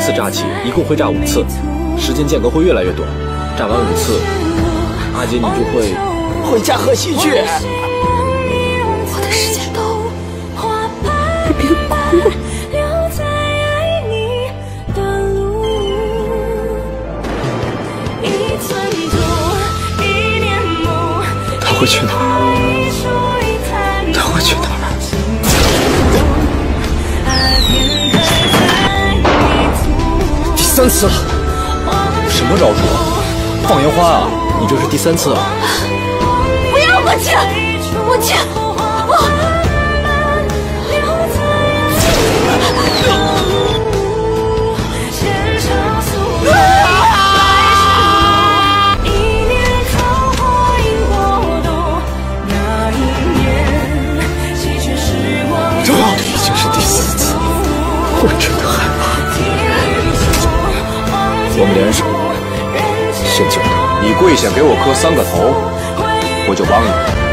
次炸起，一共会炸五次，时间间隔会越来越短。炸完五次，阿杰你就会回家喝喜剧。我的时间到了，你别哭了。他会去哪三次了，什么招数？放烟花啊！你这是第三次了。不要我去，我去，我。我真的害怕。我们联手，先救他。你跪下给我磕三个头，我就帮你。